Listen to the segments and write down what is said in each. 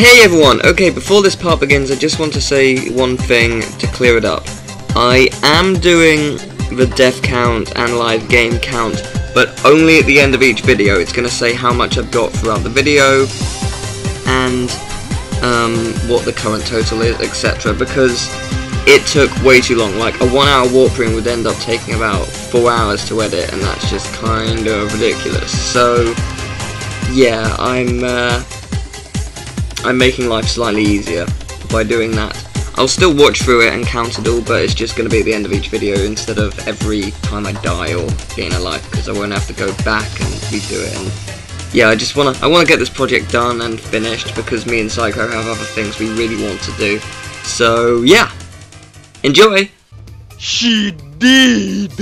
Hey everyone! Okay, before this part begins, I just want to say one thing to clear it up. I am doing the death count and live game count, but only at the end of each video. It's going to say how much I've got throughout the video, and um, what the current total is, etc. Because it took way too long. Like, a one hour walkthrough would end up taking about four hours to edit, and that's just kind of ridiculous. So, yeah, I'm... Uh, I'm making life slightly easier by doing that. I'll still watch through it and count it all, but it's just going to be at the end of each video instead of every time I die or gain a life, because I won't have to go back and redo it. And yeah, I just wanna I wanna get this project done and finished because me and Sicrow have other things we really want to do. So yeah, enjoy. She did.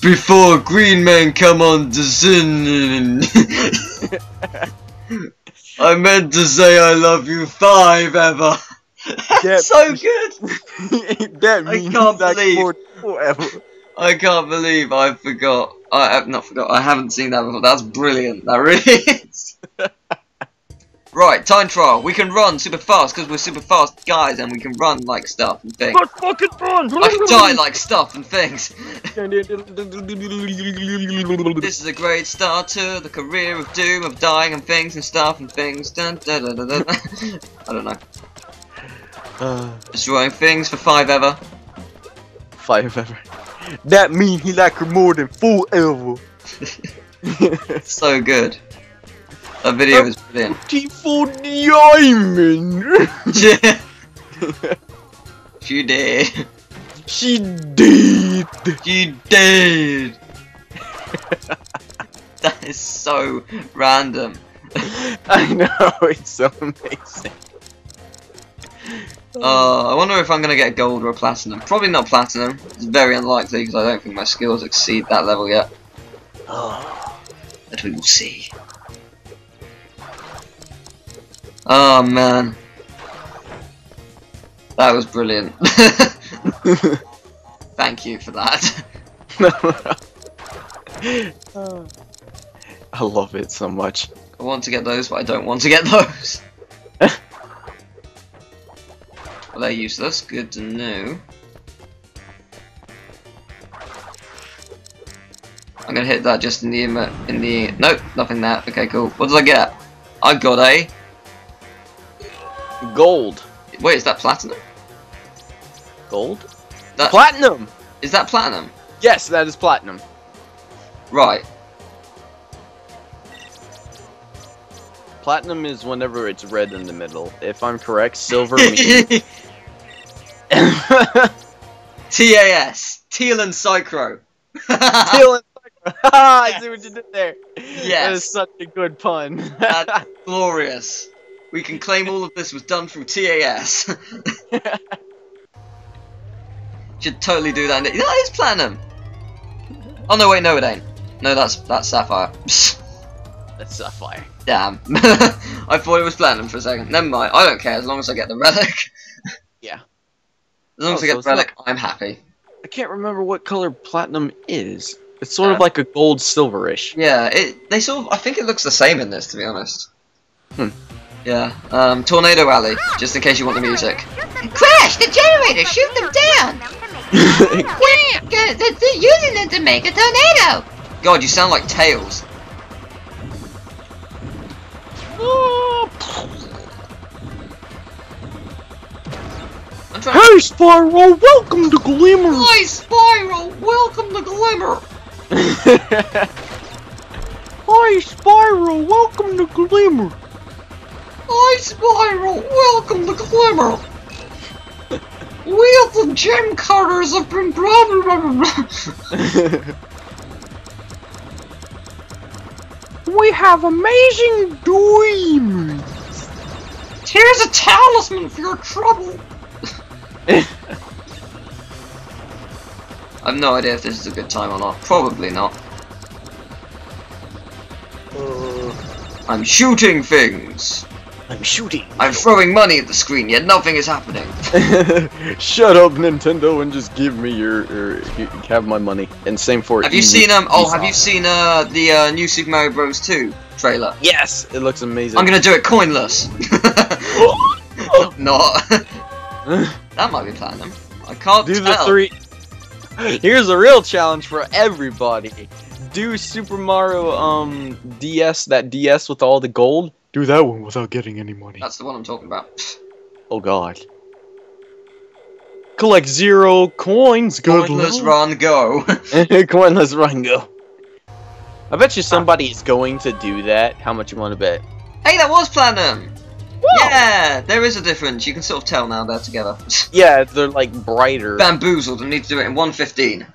Before Green Man come on the scene. I meant to say I love you five ever. That- so good. that I can't like believe- forever. I can't believe I forgot. I have not forgot. I haven't seen that before. That's brilliant. That really is. Right, time trial. We can run super fast because we're super fast guys, and we can run like stuff and things. Let's fucking run! I can die like stuff and things. This is a great start to the career of doom, of dying and things and stuff and things. Dun, dun, dun, dun, dun. I don't know. Uh, Destroying things for five ever. five ever. That mean he like her more than four ever. So good. That video was brilliant. Beautiful diamond. Yeah. you did. she did. You did. that is so random. I know it's so amazing. Uh, I wonder if I'm gonna get gold or a platinum. Probably not platinum. It's very unlikely because I don't think my skills exceed that level yet. Oh, But we will see. Oh man. That was brilliant. Thank you for that. I love it so much. I want to get those, but I don't want to get those. well, they're useless. Good to know. I'm gonna hit that just in the in the nope, nothing there. Okay, cool. What did I get? I got a Gold. wait. Is that platinum? Gold? That Platinum! is that platinum? Yes, that is platinum. Right. Platinum is whenever it's red in the middle. If I'm correct, silver means. TAS. Teal and Sicrow. Teal and Sicrow. I see what you did there. That Yes. is such a good pun. That's glorious. We can claim all of this was done through TAS. Should totally do that. That is platinum. Oh no, wait, no, it ain't. No, that's that's sapphire. That's sapphire. Damn. I thought it was platinum for a second. Never mind. I don't care as long as I get the relic. Yeah. As long Oh, as I so get the relic, I'm happy. I can't remember what color platinum is. It's sort of Uh, like a gold silverish. Yeah, it. They sort of. I think it looks the same in this, to be honest. Hmm. Yeah. Um, Tornado Alley, just in case you want the music. Crash the generator! Shoot them down! Yeah, they're, they're using it to make a tornado! God, you sound like Tails. I'm hey, Spyro! Welcome to Glimmer! Hi, Spiral. Welcome to Glimmer. Hi, Spyro! Welcome to Glimmer! Hi, Spiral. Welcome to Glimmer. We of the gem cutters have been blah blah blah blah blah. we have amazing dreams! Here's a talisman for your trouble. I have no idea if this is a good time or not. Probably not. Uh. I'm shooting things. I'm shooting! I'm throwing money at the screen, yet nothing is happening. Shut up, Nintendo, and just give me your, your you can have my money. And same for Have you seen um? Oh, Ubisoft. have you seen uh the uh, new Super Mario Bros. 2 trailer? Yes, it looks amazing. I'm gonna do it coinless. Not. that might be platinum. I can't Do tell. the three. Here's a real challenge for everybody. Do Super Mario um DS that DS with all the gold. Do that one without getting any money. That's the one I'm talking about. Oh god. Collect zero coins. Good Pointless luck. run, go. Coinless run go. I bet you somebody is going to do that. How much you want to bet? hey, that was platinum. Yeah, there is a difference. You can sort of tell now they're together. Yeah, they're like brighter. bamboozled and need to do it in 115.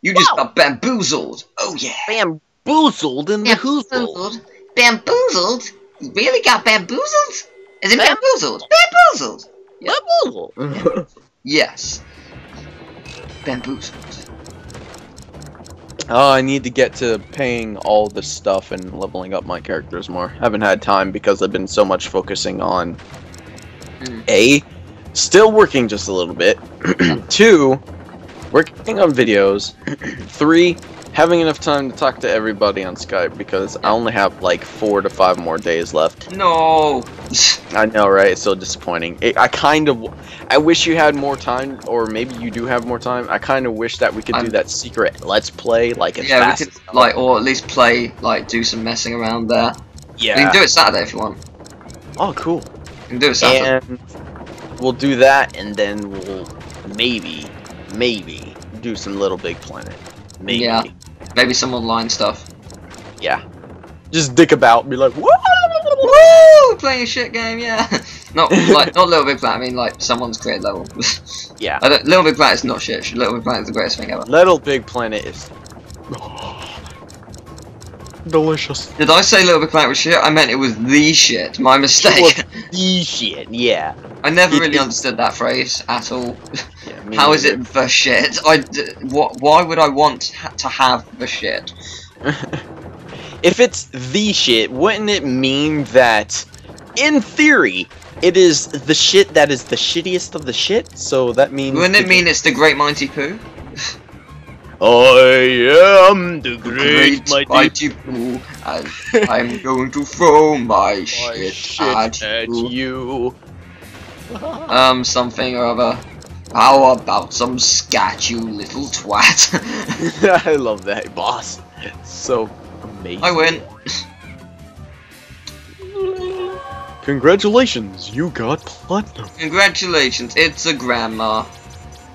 You just got bamboozled. Oh yeah. Bamboozled in the hoozle. Bamboozled? Bamboozled? You really got bamboozled? Is it Bam- bamboozled? Bamboozled! Bamboozled. Yes. Bamboozled. Oh, I need to get to paying all the stuff and leveling up my characters more. haven't had time because I've been so much focusing on Mm. A, still working just a little bit. Two, working on videos. Three, having enough time to talk to everybody on Skype because I only have like four to five more days left. No. I know, right? It's so disappointing. It, I kind of, I wish you had more time, or maybe you do have more time. I kind of wish that we could do I'm- that secret Let's Play, like as yeah, fast we could like, or at least play, like, do some messing around there. yeah. We can do it Saturday if you want. Oh, cool. We can do it Saturday. And we'll do that, and then we'll maybe, maybe do some Little Big Planet. Maybe. Yeah. Maybe some online stuff. Yeah. Just dick about, be like, woo! Woo! Playing a shit game, yeah. not like not Little Big Planet. I mean, like someone's created level. Yeah. I don't, Little Big Planet is not shit. Little Big Planet is the greatest thing ever. Little Big Planet is delicious. Did I say Little Big Planet was shit? I meant it was the shit. My mistake. The shit, yeah. I never It really is- understood that phrase at all. yeah How is it the shit? I d- wh- why would I want ha- to have the shit? if it's the shit, wouldn't it mean that, in theory, it is the shit that is the shittiest of the shit? So that means. Wouldn't it the- mean it's the Great Mighty Pooh? I am the great, mighty, Mighty Pooh, and I'm going to throw my my shit, shit at, at you. you. Um, something or other. How about some scat, you little twat? I love that, boss. It's so amazing. I win. Congratulations, you got platinum. Congratulations, it's a grandma.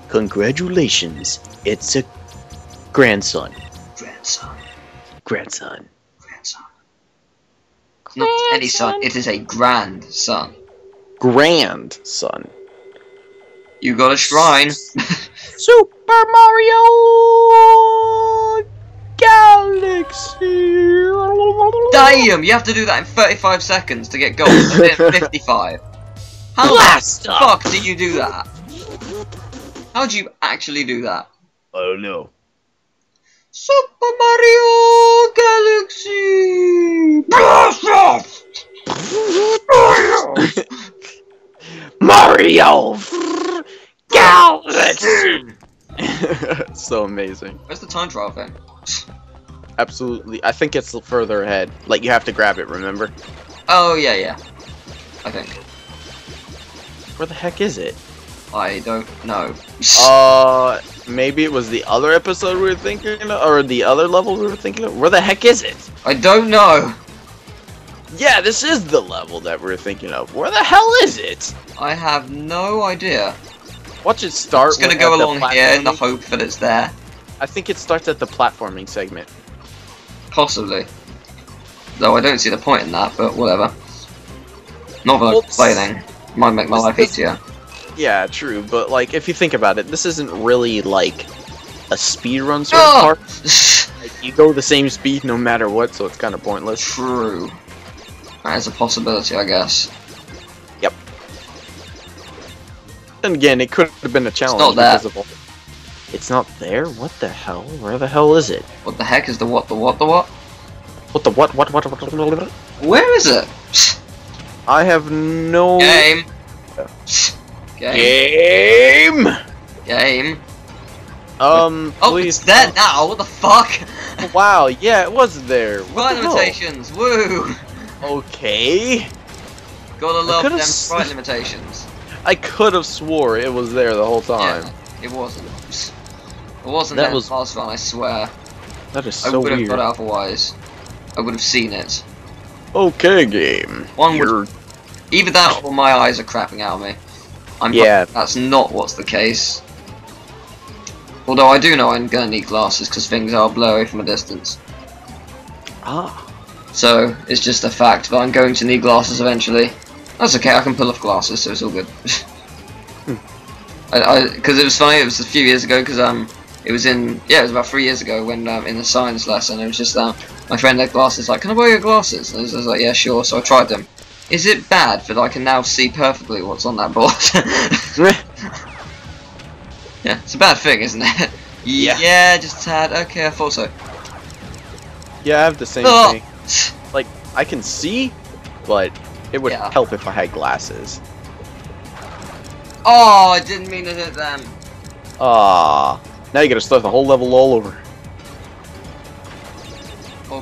Congratulations, it's a grandson. Grandson. Grandson. Grandson. It's not any son, it is a grandson. Grandson. You got a shrine. Super Mario Galaxy. Damn, you have to do that in 35 seconds to get gold. I did it in 55. How Blast the off. fuck do you do that? How do you actually do that? I don't know. Super Mario Galaxy! Blast off! Mario Galaxy. so amazing. Where's the time trial thing? Absolutely. I think it's further ahead. Like you have to grab it, remember? Oh, yeah, yeah. I think. Where the heck is it? I don't know. Uh, maybe it was the other episode we were thinking of, or the other level we were thinking of. Where the heck is it? I don't know. Yeah, this is the level that we are thinking of. Where the hell is it? I have no idea. Watch it start. It's gonna go along here in the hope that it's there. I think it starts at the platforming segment. Possibly. Though I don't see the point in that, but whatever. Not that I'm Well, complaining. Might make my life easier. Yeah, true, but like if you think about it, this isn't really like a speedrun sort Oh! of part. Like, you go the same speed no matter what, so it's kind of pointless. True. That is a possibility, I guess. Yep. Then again, it could have been a challenge not there. because of all. It's not there. What the hell? Where the hell is it? What the heck is the what, the what, the what? What the what? What? What? What? what, what, what? Where is it? I have no Game. Game. game. Game. Um, Oh, please. it's there now. What the fuck? Wow, yeah, it was there. What Fire the hell? limitations. Woo. Okay. Gotta love them sprite limitations. I could have swore it was there the whole time. Yeah, it wasn't. It wasn't That that was- last run, I swear. That is so weird. I would have weird. got it otherwise. I would have seen it. Okay, game. One would- Either that or my eyes are crapping out of me. I'm Yeah. That's not what's the case. Although I do know I'm gonna need glasses because things are blurry from a distance. Ah. So it's just a fact that I'm going to need glasses eventually. That's okay. I can pull off glasses, so it's all good. I because it was funny. It was a few years ago because um it was in yeah it was about three years ago when um, in the science lesson it was just um my friend had glasses like can I wear your glasses and I was, I was like yeah sure so I tried them. Is it bad that I can now see perfectly what's on that board? yeah, it's a bad thing, isn't it? Yeah. Yeah, just tad. Okay, I thought so. yeah, I have the same Oh. thing. Like, I can see, but it would Yeah. help if I had glasses. Oh, I didn't mean to hit them. Ah. Now you gotta start the whole level all over.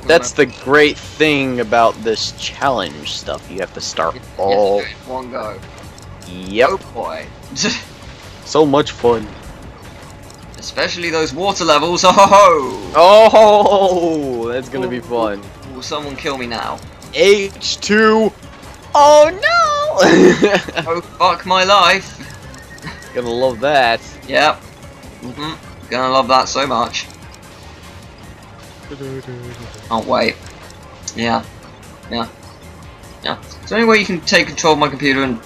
That's the great thing about this challenge stuff. You have to start You have to all. one go. Yep. Oh boy. So much fun. Especially those water levels. Oh ho ho! Oh, that's gonna be fun. Will someone kill me now? H2. Oh no! Oh fuck my life. Gonna love that. Yep. Mhm. Gonna love that so much. Can't wait. Yeah. Yeah. Yeah. Is there any way you can take control of my computer and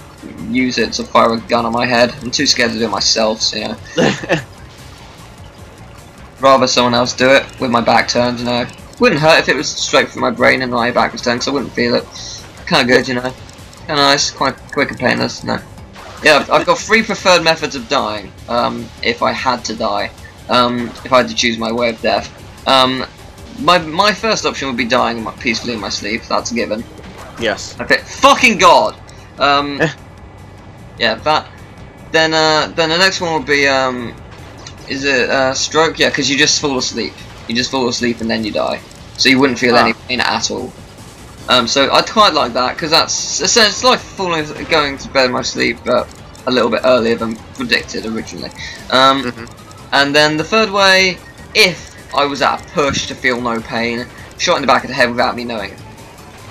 use it to fire a gun on my head? I'm too scared to do it myself, so you know. Rather someone else do it with my back turned, you know. Wouldn't hurt if it was straight from my brain and my back was turned, because I wouldn't feel it. Kinda good, you know. Kinda nice, quite quick and painless, no. Yeah, I've- I've got three preferred methods of dying, um, if I had to die. Um, if I had to choose my way of death. Um, my, my first option would be dying peacefully in my sleep, that's a given. yes. Okay, fucking god! Um, yeah, that. Then, uh, then the next one would be, um, is it, uh, stroke? Yeah, because you just fall asleep. You just fall asleep and then you die. So you wouldn't feel Ah. any pain at all. Um, so I'd quite like that, because that's, it's, it's like falling, going to bed in my sleep, but a little bit earlier than predicted originally. Um, Mhm. and then the third way, if I was at a push to feel no pain, shot in the back of the head without me knowing.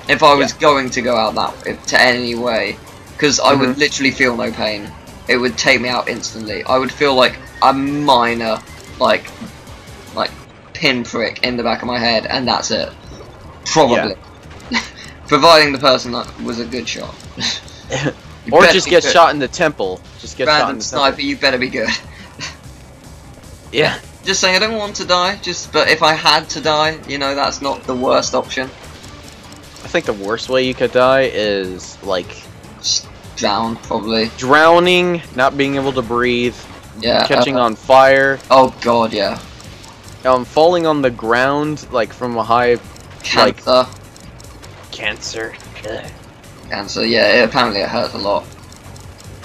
If I was going to go out that way, to any way, because I would mm-hmm. literally feel no pain. It would take me out instantly. I would feel like a minor, like, like pinprick in the back of my head, and that's it. Probably. Providing the person that was a good shot. Or just get good. shot in the temple. Just get Random sniper, temple. you better be good. Yeah. Just saying, I don't want to die. Just, but if I had to die, you know, that's not the worst option. I think the worst way you could die is like Just drown, probably. drowning, not being able to breathe, Yeah. catching uh, on fire, Oh god, yeah. um, falling on the ground like from a high Like- Cancer. cancer. Cancer. Yeah. It, apparently, it hurts a lot.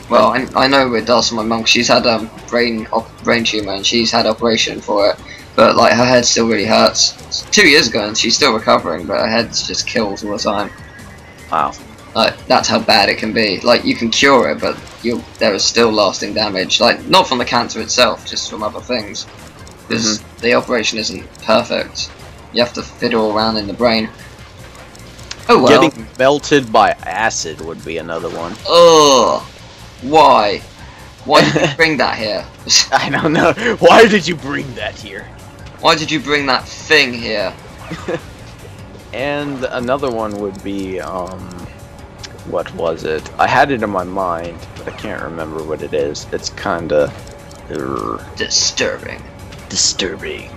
Well, I, I know it does for my mum. She's had um brain brain tumor and she's had operation for it. But like her head still really hurts. It's two years ago and she's still recovering, but her head's just kills all the time. Wow. Like that's how bad it can be. Like you can cure it, but you there is still lasting damage. Like not from the cancer itself, just from other things. Because the operation isn't perfect. You have to fiddle around in the brain. Oh well. Getting melted by acid would be another one. Ugh. Why? Why did you bring that here? I don't know. Why did you bring that here? Why did you bring that thing here? And another one would be, um, what was it? I had it in my mind, but I can't remember what it is. It's kinda Disturbing. disturbing.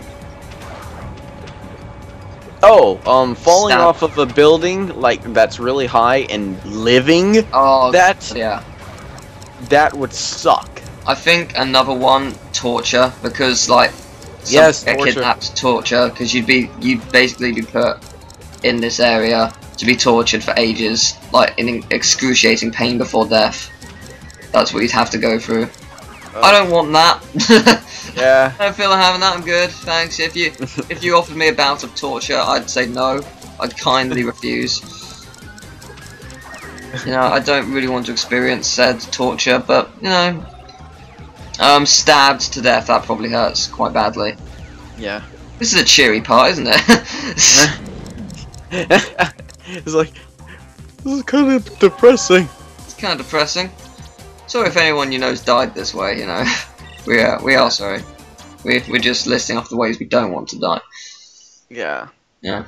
Oh, um, falling off of a building like that's really high and living, Oh, That- yeah. That would suck. I think another one torture because like Yes, torture. kidnapped torture because you'd be you'd basically be put in this area to be tortured for ages like in excruciating pain before death. That's what you'd have to go through. Oh. I don't want that. Yeah. I don't feel like having that. I'm good, thanks. If you if you offered me a bout of torture, I'd say no. I'd kindly refuse. You know, I don't really want to experience said torture, but you know, um, stabbed to death. That probably hurts quite badly. Yeah. This is a cheery part, isn't it? it's like this is kind of depressing. it's kind of depressing. Sorry if anyone you know's died this way. You know, we are we are sorry. We we're just listing off the ways we don't want to die. Yeah. Yeah.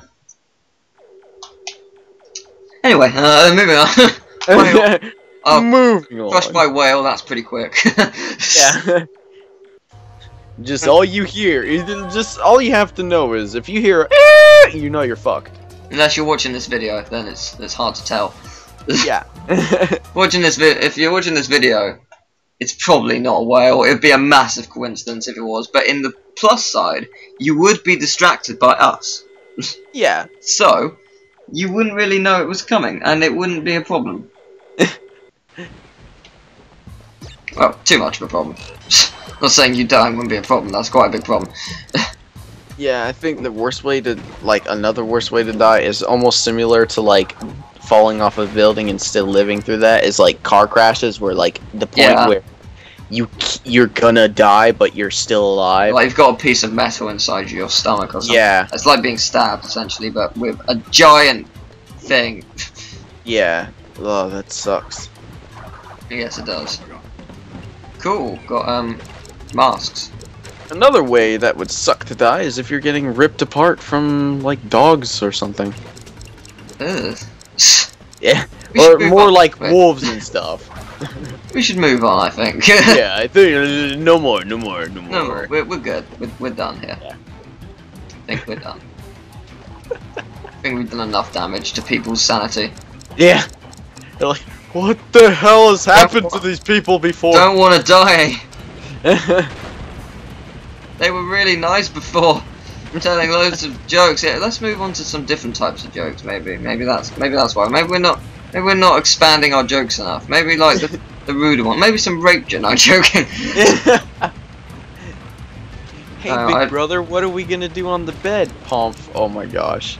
Anyway, uh, moving on. Oh, Moving on. Crushed by whale. That's pretty quick. Yeah. just all you hear, just all you have to know is if you hear, "Eh," you know you're fucked. Unless you're watching this video, then it's it's hard to tell. Yeah. Watching this vid, if you're watching this video, it's probably not a whale. It'd be a massive coincidence if it was. But in the plus side, you would be distracted by us, yeah. so you wouldn't really know it was coming, and it wouldn't be a problem. well, too much of a problem. not saying you dying wouldn't be a problem. That's quite a big problem. Yeah, I think the worst way to like another worst way to die is almost similar to like falling off a building and still living through that is like car crashes where like the point Yeah. where you c- you're gonna die but you're still alive. Like you've got a piece of metal inside your stomach or something. yeah, It's like being stabbed essentially, but with a giant thing. yeah. Oh, that sucks. yes, it does. Cool. Got um masks. Another way that would suck to die is if you're getting ripped apart from like dogs or something. Ugh. Yeah, We or more like wolves and stuff. We should move on. I think. yeah, I think uh, no more, no more, no more. no, we're we're good. We're, we're done here. Yeah. I think we're done. I think we've done enough damage to people's sanity. Yeah. They're like, what the hell has happened to these people before? Don't want to die. They were really nice before, I'm telling loads of jokes. Yeah, let's move on to some different types of jokes. Maybe, maybe that's maybe that's why. Maybe we're not. Maybe we're not expanding our jokes enough. Maybe like the the ruder one. Maybe some rape joke. No, I'm joking. hey, No, big I- brother, what are we gonna do on the bed? Pomp. Oh my gosh.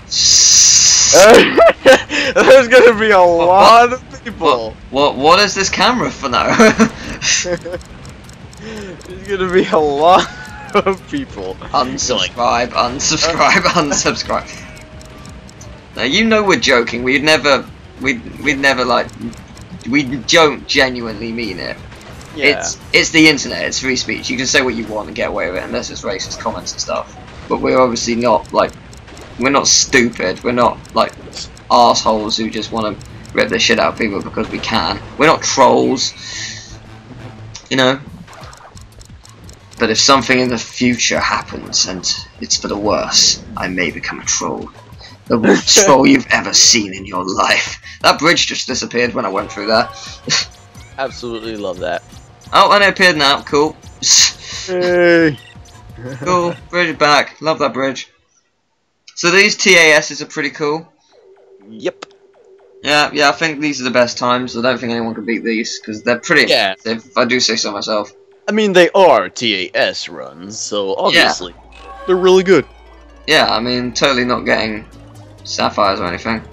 There's gonna be a lot of people. what what is this camera for now? There's gonna be a lot of people. unsubscribe, unsubscribe, unsubscribe. Now you know we're joking. We'd never, we'd we'd never like, we don't genuinely mean it. Yeah. It's it's the internet. It's free speech. You can say what you want and get away with it, unless it's racist comments and stuff. But we're obviously not like, we're not stupid. We're not like assholes who just want to rip the shit out of people because we can. We're not trolls. You know. But if something in the future happens and it's for the worse, I may become a troll. The worst troll you've ever seen in your life. That bridge just disappeared when I went through there. Absolutely love that. Oh, and it appeared now. Cool. Hey. cool. Bridge back. Love that bridge. So these TASs are pretty cool. Yep. Yeah, yeah, I think these are the best times. I don't think anyone can beat these because they're pretty Yeah. expensive, if I do say so myself. I mean, they are TAS runs, so obviously they're really good. Yeah, I mean, totally not getting sapphires or anything.